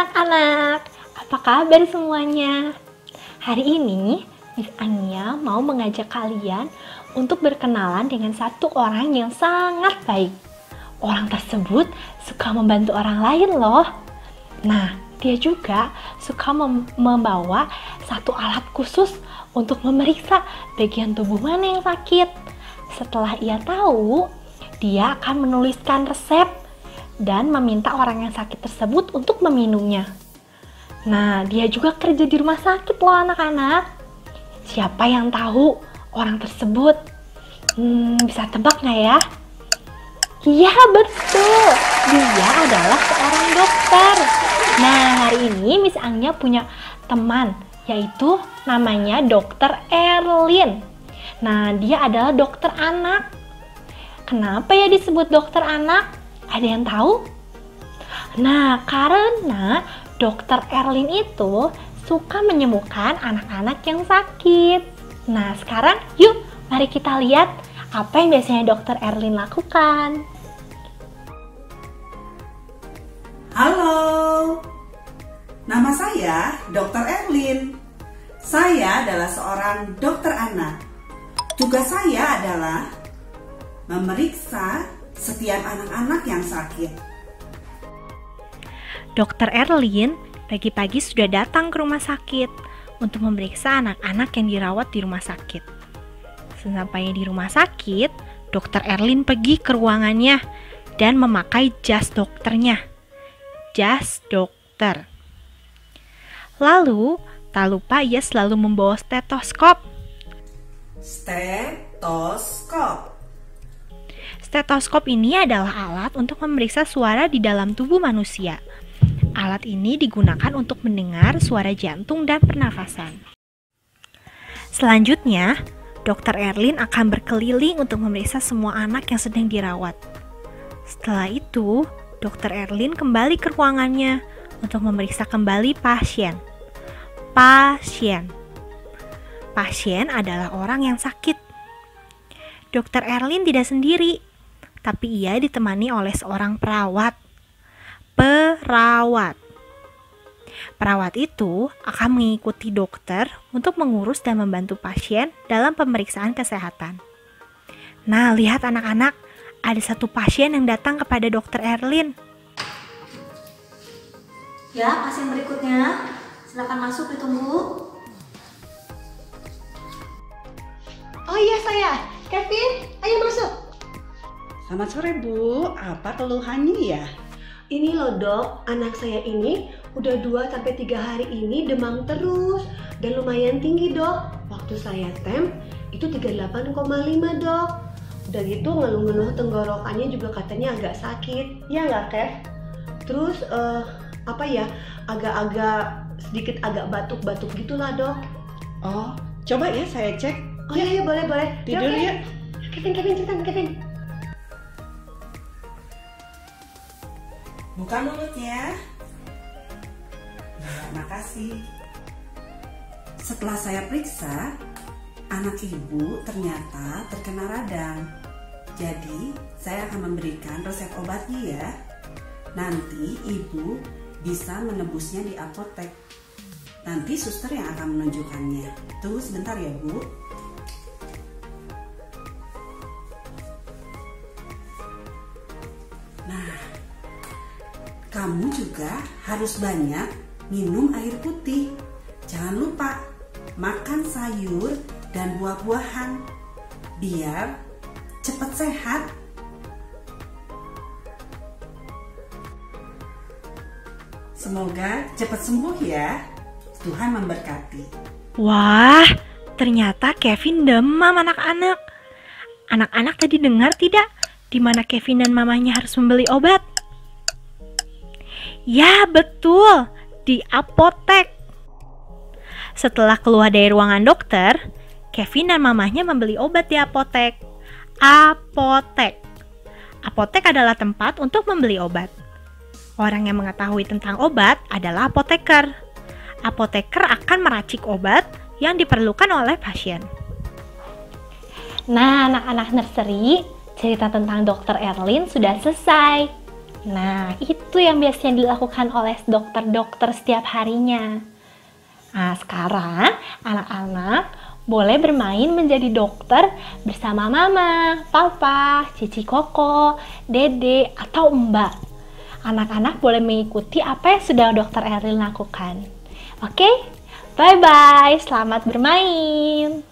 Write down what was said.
anak-anak, apa kabar semuanya? Hari ini Miss Ania mau mengajak kalian untuk berkenalan dengan satu orang yang sangat baik. Orang tersebut suka membantu orang lain loh. Nah, dia juga suka mem membawa satu alat khusus untuk memeriksa bagian tubuh mana yang sakit. Setelah ia tahu, dia akan menuliskan resep dan meminta orang yang sakit tersebut untuk meminumnya. Nah, dia juga kerja di rumah sakit loh anak-anak. Siapa yang tahu orang tersebut? Hmm, bisa tebak nggak ya? Iya betul, dia adalah seorang dokter. Nah hari ini Miss Angnya punya teman yaitu namanya Dokter Erlin. Nah dia adalah dokter anak. Kenapa ya disebut dokter anak? Ada yang tahu? Nah karena Dokter Erlin itu suka menyembuhkan anak-anak yang sakit. Nah sekarang yuk mari kita lihat apa yang biasanya dokter Erlin lakukan? Halo, nama saya Dr. Erlin. Saya adalah seorang dokter anak. Tugas saya adalah memeriksa setiap anak-anak yang sakit. Dokter Erlin pagi-pagi sudah datang ke rumah sakit untuk memeriksa anak-anak yang dirawat di rumah sakit. Sesampainya di rumah sakit, dokter Erlin pergi ke ruangannya dan memakai jas dokternya. Jas dokter. Lalu, tak lupa ia selalu membawa stetoskop. Stetoskop. Stetoskop ini adalah alat untuk memeriksa suara di dalam tubuh manusia. Alat ini digunakan untuk mendengar suara jantung dan pernafasan. Selanjutnya, Dokter Erlin akan berkeliling untuk memeriksa semua anak yang sedang dirawat. Setelah itu, Dokter Erlin kembali ke ruangannya untuk memeriksa kembali pasien. Pasien. Pasien adalah orang yang sakit. Dokter Erlin tidak sendiri, tapi ia ditemani oleh seorang perawat. Perawat. Perawat itu akan mengikuti dokter untuk mengurus dan membantu pasien dalam pemeriksaan kesehatan. Nah, lihat anak-anak, ada satu pasien yang datang kepada dokter Erlin. Ya, pasien berikutnya. Silakan masuk ditunggu. Oh iya saya, Kevin, ayo masuk. Selamat sore Bu, apa keluhannya ya? Ini loh dok, anak saya ini udah 2 sampai 3 hari ini demam terus dan lumayan tinggi dok. Waktu saya tem itu 38,5 dok. Udah gitu ngeluh-ngeluh tenggorokannya juga katanya agak sakit. Ya nggak Kev? Terus uh, apa ya agak-agak sedikit agak batuk-batuk gitulah dok. Oh, coba ya saya cek. Oh iya, iya boleh boleh. Tidur ya. Kevin, Kevin, cepetan Kevin. Buka mulutnya. Ya, makasih. Setelah saya periksa, anak ibu ternyata terkena radang. Jadi, saya akan memberikan resep obatnya ya. Nanti ibu bisa menebusnya di apotek. Nanti suster yang akan menunjukkannya. Tunggu sebentar ya, Bu. Kamu juga harus banyak minum air putih. Jangan lupa makan sayur dan buah-buahan biar cepat sehat. Semoga cepat sembuh ya. Tuhan memberkati. Wah, ternyata Kevin demam anak-anak. Anak-anak tadi dengar tidak di mana Kevin dan mamanya harus membeli obat? Ya, betul, di apotek. Setelah keluar dari ruangan dokter, Kevin dan mamanya membeli obat di apotek. Apotek. Apotek adalah tempat untuk membeli obat. Orang yang mengetahui tentang obat adalah apoteker. Apoteker akan meracik obat yang diperlukan oleh pasien. Nah, anak-anak nursery, cerita tentang Dokter Erlin sudah selesai. Nah, itu yang biasanya dilakukan oleh dokter-dokter setiap harinya. Nah, sekarang anak-anak boleh bermain menjadi dokter bersama mama, papa, cici koko, dede, atau mbak. Anak-anak boleh mengikuti apa yang sudah dokter Eril lakukan. Oke, bye-bye, selamat bermain.